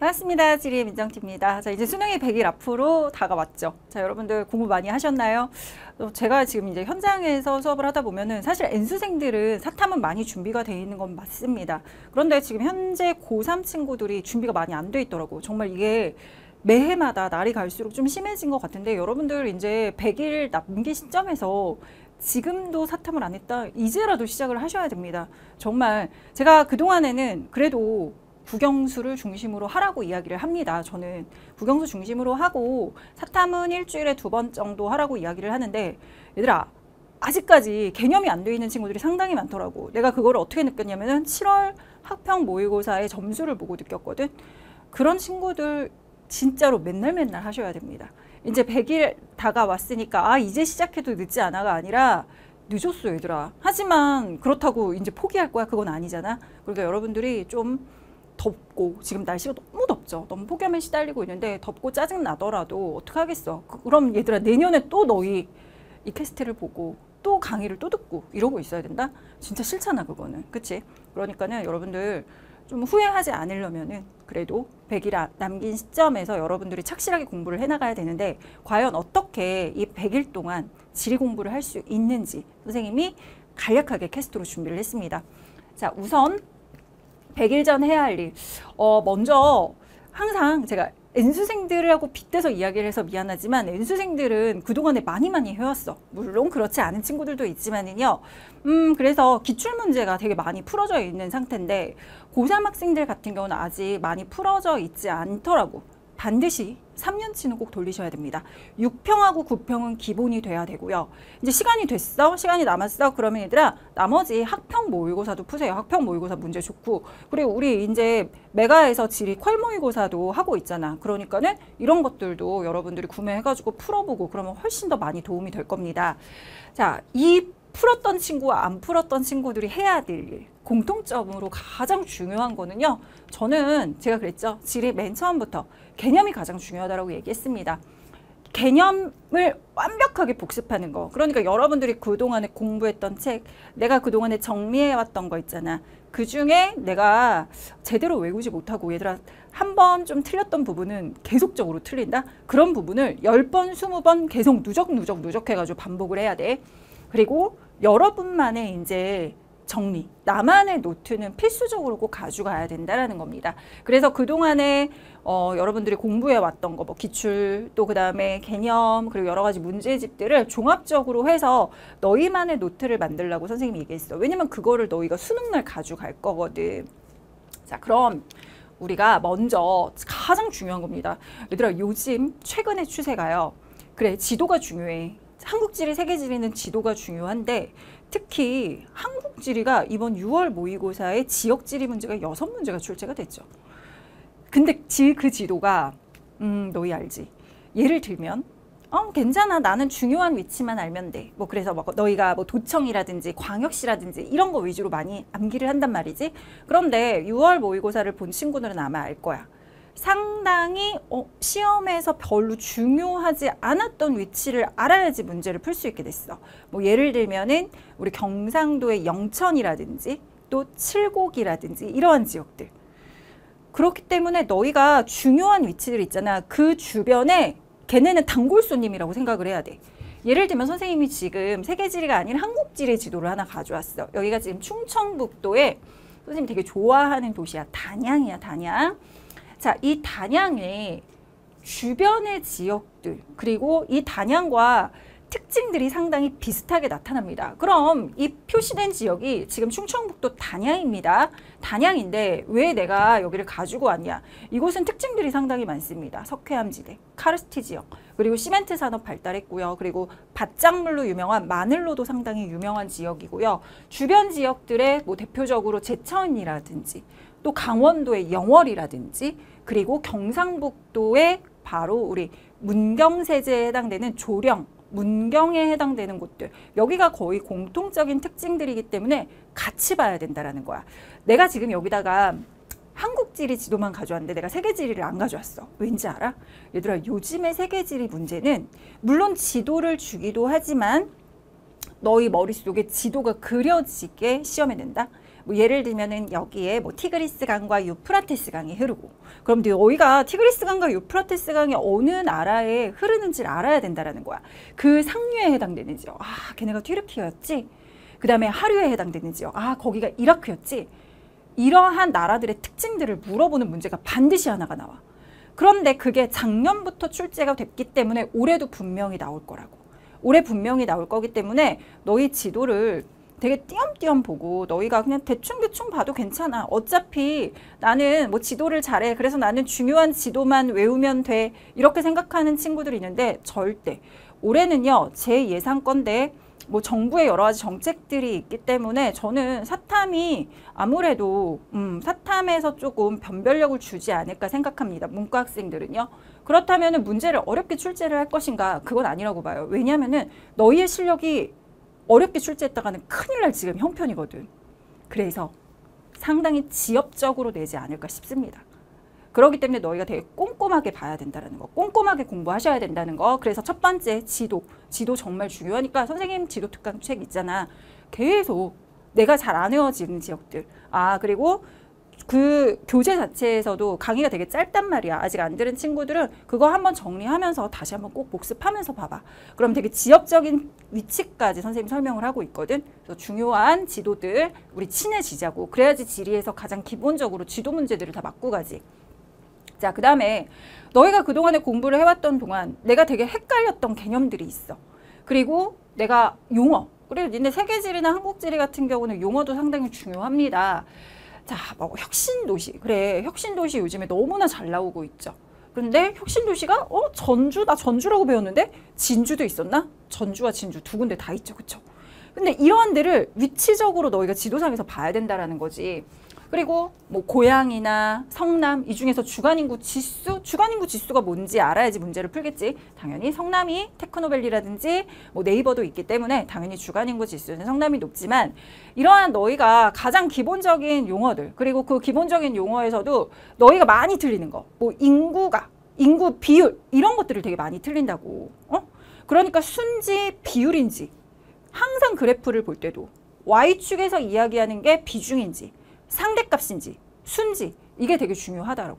반갑습니다. 지리의 민정티입니다. 자, 이제 수능의 100일 앞으로 다가왔죠. 자, 여러분들 공부 많이 하셨나요? 어, 제가 지금 이제 현장에서 수업을 하다 보면은 사실 N수생들은 사탐은 많이 준비가 돼 있는 건 맞습니다. 그런데 지금 현재 고3 친구들이 준비가 많이 안 돼 있더라고. 정말 이게 매해마다 날이 갈수록 좀 심해진 것 같은데 여러분들 이제 100일 남기 시점에서 지금도 사탐을 안 했다 이제라도 시작을 하셔야 됩니다. 정말 제가 그동안에는 그래도 국영수를 중심으로 하라고 이야기를 합니다. 저는 국영수 중심으로 하고 사탐은 일주일에 두 번 정도 하라고 이야기를 하는데 얘들아 아직까지 개념이 안 돼 있는 친구들이 상당히 많더라고. 내가 그걸 어떻게 느꼈냐면은 7월 학평 모의고사의 점수를 보고 느꼈거든. 그런 친구들 진짜로 맨날 맨날 하셔야 됩니다. 이제 100일 다가왔으니까 아 이제 시작해도 늦지 않아가 아니라 늦었어 얘들아. 하지만 그렇다고 이제 포기할 거야 그건 아니잖아. 그러니까 여러분들이 좀 덥고 지금 날씨가 너무 덥죠. 너무 폭염에 시달리고 있는데 덥고 짜증 나더라도 어떡하겠어. 그, 그럼 얘들아 내년에 또 너희 이 캐스트를 보고 또 강의를 또 듣고 이러고 있어야 된다? 진짜 싫잖아 그거는. 그치? 그러니까는 여러분들 좀 후회하지 않으려면은 그래도 100일 남긴 시점에서 여러분들이 착실하게 공부를 해나가야 되는데 과연 어떻게 이 100일 동안 지리 공부를 할 수 있는지 선생님이 간략하게 캐스트로 준비를 했습니다. 자 우선 100일 전 해야 할 일. 어, 먼저 항상 제가 N수생들하고 빗대서 이야기를 해서 미안하지만 N수생들은 그동안에 많이 많이 해왔어. 물론 그렇지 않은 친구들도 있지만은요. 음, 그래서 기출 문제가 되게 많이 풀어져 있는 상태인데 고3 학생들 같은 경우는 아직 많이 풀어져 있지 않더라고. 반드시 3년치는 꼭 돌리셔야 됩니다. 6평하고 9평은 기본이 돼야 되고요. 이제 시간이 됐어? 시간이 남았어? 그러면 얘들아 나머지 학평 모의고사도 푸세요. 학평 모의고사 문제 좋고 그리고 우리 이제 메가에서 지리 퀄 모의고사도 하고 있잖아. 그러니까는 이런 것들도 여러분들이 구매해가지고 풀어보고 그러면 훨씬 더 많이 도움이 될 겁니다. 자, 이 풀었던 친구와 안 풀었던 친구들이 해야 될 일. 공통점으로 가장 중요한 거는요. 저는 제가 그랬죠. 지리 맨 처음부터 개념이 가장 중요하다고 얘기했습니다. 개념을 완벽하게 복습하는 거. 그러니까 여러분들이 그동안에 공부했던 책, 내가 그동안에 정리해왔던 거 있잖아. 그 중에 내가 제대로 외우지 못하고 얘들아 한 번 좀 틀렸던 부분은 계속적으로 틀린다? 그런 부분을 열번 스무 번 계속 누적 누적 누적해가지고 반복을 해야 돼. 그리고 여러분만의 이제 정리, 나만의 노트는 필수적으로 꼭 가져가야 된다라는 겁니다. 그래서 그동안에 어, 여러분들이 공부해 왔던 거, 뭐 기출, 또 그 다음에 개념, 그리고 여러 가지 문제집들을 종합적으로 해서 너희만의 노트를 만들라고 선생님이 얘기했어. 왜냐면 그거를 너희가 수능날 가져갈 거거든. 자, 그럼 우리가 먼저 가장 중요한 겁니다. 얘들아, 요즘 최근의 추세가요. 그래, 지도가 중요해. 한국지리, 세계지리는 지도가 중요한데 특히 한국 지리가 이번 6월 모의고사에 지역 지리 문제가 여섯 문제가 출제가 됐죠. 근데 지, 그 지도가 음 너희 알지? 예를 들면 어 괜찮아 나는 중요한 위치만 알면 돼. 뭐 그래서 뭐 너희가 뭐 도청이라든지 광역시라든지 이런 거 위주로 많이 암기를 한단 말이지. 그런데 6월 모의고사를 본 친구들은 아마 알 거야. 상당히 어, 시험에서 별로 중요하지 않았던 위치를 알아야지 문제를 풀 수 있게 됐어. 뭐 예를 들면은 우리 경상도의 영천이라든지 또 칠곡이라든지 이러한 지역들. 그렇기 때문에 너희가 중요한 위치들 있잖아. 그 주변에 걔네는 단골 손님이라고 생각을 해야 돼. 예를 들면 선생님이 지금 세계 지리가 아닌 한국 지리 지도를 하나 가져왔어. 여기가 지금 충청북도에 선생님이 되게 좋아하는 도시야. 단양이야, 단양. 자, 이 단양의 주변의 지역들 그리고 이 단양과 특징들이 상당히 비슷하게 나타납니다. 그럼 이 표시된 지역이 지금 충청북도 단양입니다. 단양인데 왜 내가 여기를 가지고 왔냐? 이곳은 특징들이 상당히 많습니다. 석회암지대, 카르스티 지역, 그리고 시멘트 산업 발달했고요. 그리고 밭작물로 유명한 마늘로도 상당히 유명한 지역이고요. 주변 지역들의 뭐 대표적으로 제천이라든지 또 강원도의 영월이라든지 그리고 경상북도의 바로 우리 문경세제에 해당되는 조령, 문경에 해당되는 곳들 여기가 거의 공통적인 특징들이기 때문에 같이 봐야 된다라는 거야. 내가 지금 여기다가 한국지리 지도만 가져왔는데 내가 세계지리를 안 가져왔어. 왠지 알아? 얘들아 요즘의 세계지리 문제는 물론 지도를 주기도 하지만 너희 머릿속에 지도가 그려지게 시험에 낸다. 뭐 예를 들면은 여기에 뭐 티그리스 강과 유프라테스 강이 흐르고 그럼 너희가 티그리스 강과 유프라테스 강이 어느 나라에 흐르는지를 알아야 된다라는 거야. 그 상류에 해당되는지요. 아, 걔네가 튀르키였지. 그 다음에 하류에 해당되는지요. 아, 거기가 이라크였지. 이러한 나라들의 특징들을 물어보는 문제가 반드시 하나가 나와. 그런데 그게 작년부터 출제가 됐기 때문에 올해도 분명히 나올 거라고. 올해 분명히 나올 거기 때문에 너희 지도를 되게 띄엄띄엄 보고 너희가 그냥 대충대충 봐도 괜찮아. 어차피 나는 뭐 지도를 잘해. 그래서 나는 중요한 지도만 외우면 돼. 이렇게 생각하는 친구들이 있는데 절대. 올해는요, 제 예상건데 뭐 정부의 여러 가지 정책들이 있기 때문에 저는 사탐이 아무래도 음, 사탐에서 조금 변별력을 주지 않을까 생각합니다. 문과 학생들은요. 그렇다면 문제를 어렵게 출제를 할 것인가? 그건 아니라고 봐요. 왜냐하면 너희의 실력이 어렵게 출제했다가는 큰일 날 지금 형편이거든. 그래서 상당히 지엽적으로 내지 않을까 싶습니다. 그렇기 때문에 너희가 되게 꼼꼼하게 봐야 된다는 거. 꼼꼼하게 공부하셔야 된다는 거. 그래서 첫 번째 지도. 지도 정말 중요하니까 선생님 지도 특강 책 있잖아. 계속 내가 잘 안 외워지는 지역들. 아 그리고 그 교재 자체에서도 강의가 되게 짧단 말이야. 아직 안 들은 친구들은 그거 한번 정리하면서 다시 한번 꼭 복습하면서 봐봐. 그럼 되게 지역적인 위치까지 선생님이 설명을 하고 있거든. 그래서 중요한 지도들 우리 친해지자고. 그래야지 지리에서 가장 기본적으로 지도 문제들을 다 맞고 가지. 자, 그 다음에 너희가 그동안에 공부를 해왔던 동안 내가 되게 헷갈렸던 개념들이 있어. 그리고 내가 용어. 그리고 니네 세계지리나 한국지리 같은 경우는 용어도 상당히 중요합니다. 자, 뭐 혁신도시. 그래, 혁신도시 요즘에 너무나 잘 나오고 있죠. 그런데 혁신도시가 어 전주 나 전주라고 배웠는데 진주도 있었나? 전주와 진주 두 군데 다 있죠, 그렇죠? 근데 이러한 데를 위치적으로 너희가 지도상에서 봐야 된다라는 거지. 그리고 뭐 고향이나 성남 이 중에서 주간인구 지수 주간인구 지수가 뭔지 알아야지 문제를 풀겠지. 당연히 성남이 테크노밸리라든지 뭐 네이버도 있기 때문에 당연히 주간인구 지수는 성남이 높지만 이러한 너희가 가장 기본적인 용어들 그리고 그 기본적인 용어에서도 너희가 많이 틀리는 거 뭐 인구가 인구 비율 이런 것들을 되게 많이 틀린다고. 어? 그러니까 순지 비율인지 항상 그래프를 볼 때도 Y축에서 이야기하는 게 비중인지 상대값인지 순지 이게 되게 중요하다라고.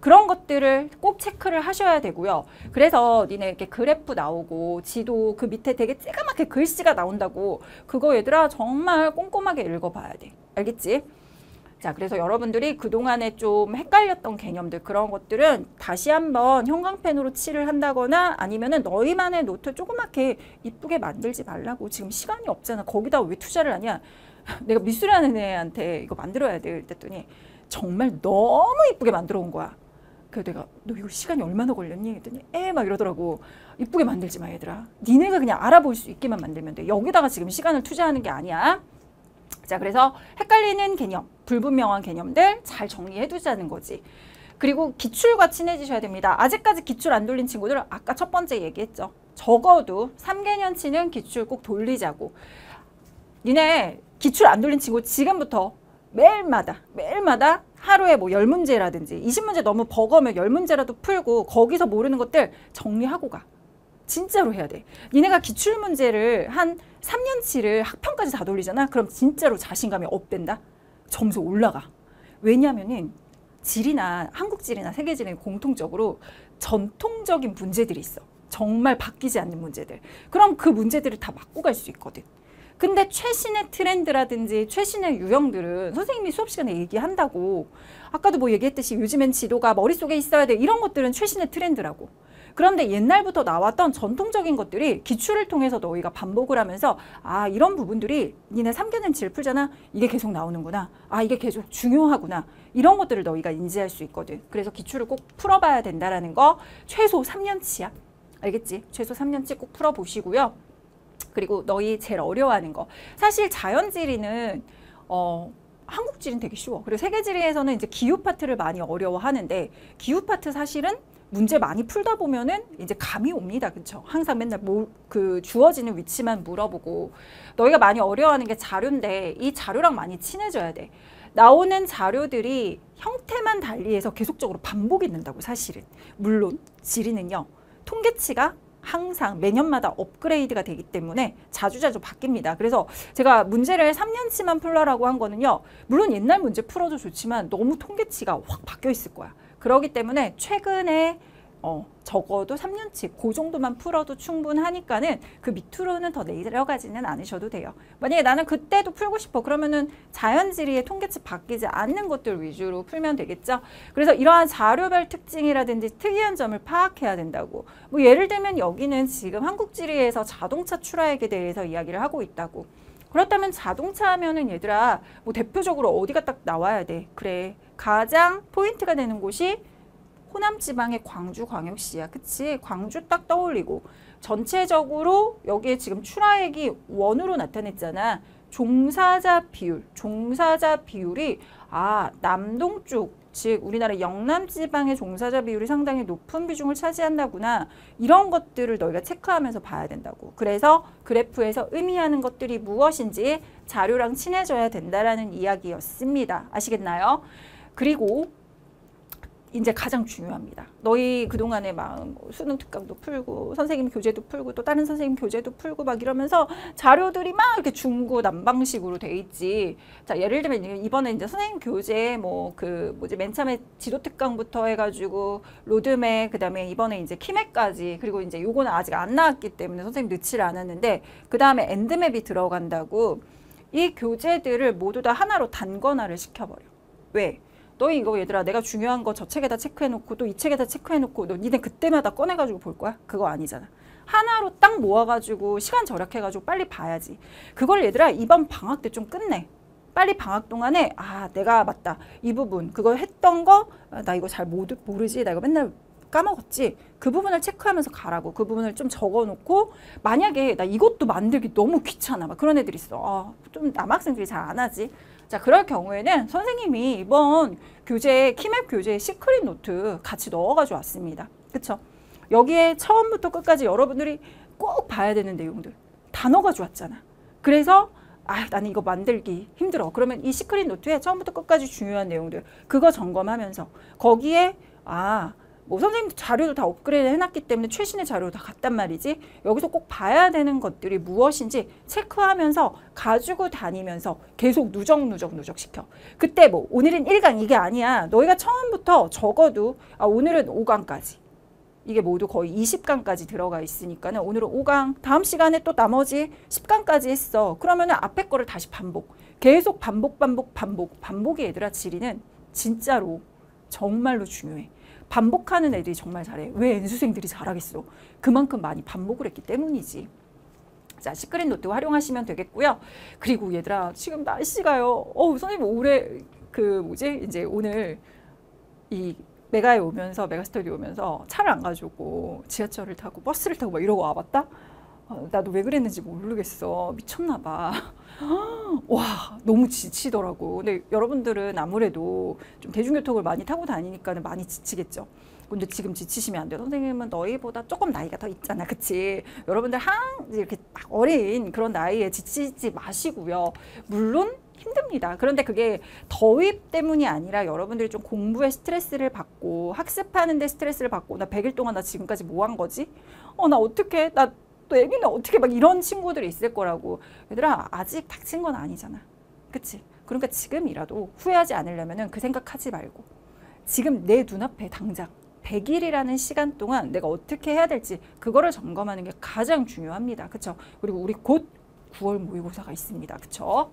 그런 것들을 꼭 체크를 하셔야 되고요. 그래서 니네 이렇게 그래프 나오고 지도 그 밑에 되게 쬐까맣게 글씨가 나온다고 그거 얘들아 정말 꼼꼼하게 읽어봐야 돼. 알겠지? 자, 그래서 여러분들이 그동안에 좀 헷갈렸던 개념들 그런 것들은 다시 한번 형광펜으로 칠을 한다거나 아니면은 너희만의 노트 조그맣게 이쁘게 만들지 말라고 지금 시간이 없잖아. 거기다 왜 투자를 하냐? 내가 미술하는 애한테 이거 만들어야 돼. 그랬더니 정말 너무 이쁘게 만들어 온 거야. 그래서 내가 너 이거 시간이 얼마나 걸렸니? 했더니 에 막 이러더라고. 이쁘게 만들지 마 얘들아. 니네가 그냥 알아볼 수 있게만 만들면 돼. 여기다가 지금 시간을 투자하는 게 아니야. 자 그래서 헷갈리는 개념, 불분명한 개념들 잘 정리해 두자는 거지. 그리고 기출과 친해지셔야 됩니다. 아직까지 기출 안 돌린 친구들 아까 첫 번째 얘기했죠. 적어도 3개년치는 기출 꼭 돌리자고. 니네 기출 안 돌린 친구 지금부터 매일마다 매일마다 하루에 뭐 열문제라든지 20문제 너무 버거면 열문제라도 풀고 거기서 모르는 것들 정리하고 가. 진짜로 해야 돼. 니네가 기출 문제를 한 3년치를 학평까지 다 돌리잖아. 그럼 진짜로 자신감이 업된다. 점수 올라가. 왜냐면은 지리나 한국지리나 세계지리는 공통적으로 전통적인 문제들이 있어. 정말 바뀌지 않는 문제들. 그럼 그 문제들을 다 맞고 갈 수 있거든. 근데 최신의 트렌드라든지 최신의 유형들은 선생님이 수업 시간에 얘기한다고 아까도 뭐 얘기했듯이 요즘엔 지도가 머릿속에 있어야 돼 이런 것들은 최신의 트렌드라고 그런데 옛날부터 나왔던 전통적인 것들이 기출을 통해서 너희가 반복을 하면서 아 이런 부분들이 니네 3개년치를 풀잖아. 이게 계속 나오는구나. 아 이게 계속 중요하구나. 이런 것들을 너희가 인지할 수 있거든. 그래서 기출을 꼭 풀어봐야 된다라는 거 최소 3년치야 알겠지? 최소 3년치 꼭 풀어보시고요. 그리고 너희 제일 어려워하는 거. 사실 자연지리는 어 한국지리는 되게 쉬워. 그리고 세계지리에서는 이제 기후 파트를 많이 어려워하는데 기후 파트 사실은 문제 많이 풀다 보면은 이제 감이 옵니다. 그렇죠? 항상 맨날 뭐 그 주어지는 위치만 물어보고 너희가 많이 어려워하는 게 자료인데 이 자료랑 많이 친해져야 돼. 나오는 자료들이 형태만 달리해서 계속적으로 반복이 된다고 사실은. 물론 지리는요. 통계치가 항상 매년마다 업그레이드가 되기 때문에 자주자주 바뀝니다. 그래서 제가 문제를 3년치만 풀러라고 한 거는요. 물론 옛날 문제 풀어도 좋지만 너무 통계치가 확 바뀌어 있을 거야. 그러기 때문에 최근에 어, 적어도 3년치 그 정도만 풀어도 충분하니까는 그 밑으로는 더 내려가지는 않으셔도 돼요. 만약에 나는 그때도 풀고 싶어 그러면은 자연지리의 통계치 바뀌지 않는 것들 위주로 풀면 되겠죠. 그래서 이러한 자료별 특징이라든지 특이한 점을 파악해야 된다고. 뭐 예를 들면 여기는 지금 한국지리에서 자동차 출하액에 대해서 이야기를 하고 있다고. 그렇다면 자동차 하면은 얘들아 뭐 대표적으로 어디가 딱 나와야 돼. 그래. 가장 포인트가 되는 곳이 호남 지방의 광주 광역시야. 그치? 광주 딱 떠올리고 전체적으로 여기에 지금 출하액이 원으로 나타냈잖아. 종사자 비율, 종사자 비율이 아 남동 쪽 즉 우리나라 영남 지방의 종사자 비율이 상당히 높은 비중을 차지한다구나. 이런 것들을 너희가 체크하면서 봐야 된다고. 그래서 그래프에서 의미하는 것들이 무엇인지 자료랑 친해져야 된다라는 이야기였습니다. 아시겠나요? 그리고 이제 가장 중요합니다. 너희 그동안에 막뭐 수능 특강도 풀고 선생님 교재도 풀고 또 다른 선생님 교재도 풀고 막 이러면서 자료들이 막 이렇게 중구 난방식으로 돼 있지. 자, 예를 들면 이번에 이제 선생님 교재 뭐 그 뭐지 맨 처음에 지도 특강부터 해 가지고 로드맵 그 다음에 이번에 이제 키맵까지 그리고 이제 요거는 아직 안 나왔기 때문에 선생님 넣지를 않았는데 그 다음에 엔드맵이 들어간다고 이 교재들을 모두 다 하나로 단권화를 시켜버려. 왜? 너희 이거 얘들아 내가 중요한 거 저 책에다 체크해놓고 또 이 책에다 체크해놓고 너 니네 그때마다 꺼내가지고 볼 거야? 그거 아니잖아. 하나로 딱 모아가지고 시간 절약해가지고 빨리 봐야지. 그걸 얘들아 이번 방학 때 좀 끝내. 빨리 방학 동안에 아 내가 맞다 이 부분 그거 했던 거나 아, 이거 잘 모르, 모르지 나 이거 맨날 까먹었지 그 부분을 체크하면서 가라고 그 부분을 좀 적어놓고 만약에 나 이것도 만들기 너무 귀찮아 막 그런 애들 있어 아, 좀 남학생들이 잘 안 하지 자, 그럴 경우에는 선생님이 이번 교재, 키맵 교재 secret 노트 같이 넣어가지고 왔습니다. 그쵸? 여기에 처음부터 끝까지 여러분들이 꼭 봐야 되는 내용들 다 넣어가지고 왔잖아. 그래서 아, 나는 이거 만들기 힘들어. 그러면 이 시크릿 노트에 처음부터 끝까지 중요한 내용들 그거 점검하면서 거기에 아, 뭐 선생님 자료도 다 업그레이드 해놨기 때문에 최신의 자료 다 갔단 말이지. 여기서 꼭 봐야 되는 것들이 무엇인지 체크하면서 가지고 다니면서 계속 누적 누적 누적 시켜. 그때 뭐 오늘은 1강 이게 아니야. 너희가 처음부터 적어도 아 오늘은 5강까지. 이게 모두 거의 20강까지 들어가 있으니까는 오늘은 5강 다음 시간에 또 나머지 10강까지 했어. 그러면은 앞에 거를 다시 반복. 계속 반복 반복 반복. 반복이 얘들아 지리는 진짜로 정말로 중요해 반복하는 애들이 정말 잘해. 왜 N수생들이 잘하겠어? 그만큼 많이 반복을 했기 때문이지. 자, secret 노트 활용하시면 되겠고요. 그리고 얘들아, 지금 날씨가요. 어우, 선생님 올해 그 뭐지? 이제 오늘 이 메가에 오면서 메가스터디 오면서 차를 안 가지고 지하철을 타고 버스를 타고 막 이러고 와봤다. 어, 나도 왜 그랬는지 모르겠어. 미쳤나 봐. 와 너무 지치더라고. 근데 여러분들은 아무래도 좀 대중교통을 많이 타고 다니니까 많이 지치겠죠. 근데 지금 지치시면 안 돼. 선생님은 너희보다 조금 나이가 더 있잖아. 그치? 여러분들 한 이렇게 어린 그런 나이에 지치지 마시고요. 물론 힘듭니다. 그런데 그게 더위 때문이 아니라 여러분들이 좀 공부에 스트레스를 받고 학습하는 데 스트레스를 받고 나 100일 동안 나 지금까지 뭐 한 거지? 어, 나 어떻게 나 또 애기는 어떻게 막 이런 친구들이 있을 거라고 얘들아 아직 닥친 건 아니잖아 그치 그러니까 지금이라도 후회하지 않으려면 그 생각하지 말고 지금 내 눈앞에 당장 100일이라는 시간 동안 내가 어떻게 해야 될지 그거를 점검하는 게 가장 중요합니다. 그렇죠? 그리고 우리 곧 9월 모의고사가 있습니다. 그렇죠?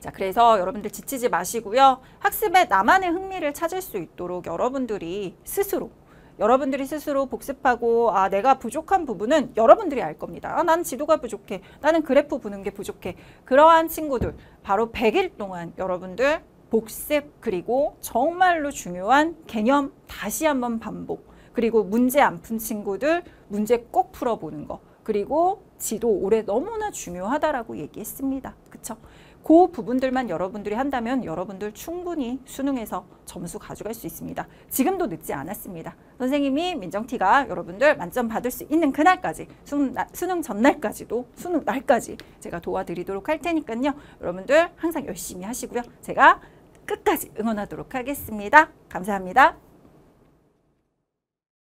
자, 그래서 여러분들 지치지 마시고요. 학습에 나만의 흥미를 찾을 수 있도록 여러분들이 스스로 여러분들이 스스로 복습하고 아 내가 부족한 부분은 여러분들이 알 겁니다. 아, 난 지도가 부족해. 나는 그래프 보는 게 부족해. 그러한 친구들 바로 100일 동안 여러분들 복습 그리고 정말로 중요한 개념 다시 한번 반복 그리고 문제 안 푼 친구들 문제 꼭 풀어보는 거 그리고 지도 올해 너무나 중요하다라고 얘기했습니다. 그쵸? 그 부분들만 여러분들이 한다면 여러분들 충분히 수능에서 점수 가져갈 수 있습니다. 지금도 늦지 않았습니다. 선생님이 민정티가 여러분들 만점 받을 수 있는 그날까지 수능, 수능 전날까지도 수능 날까지 제가 도와드리도록 할 테니까요. 여러분들 항상 열심히 하시고요. 제가 끝까지 응원하도록 하겠습니다. 감사합니다.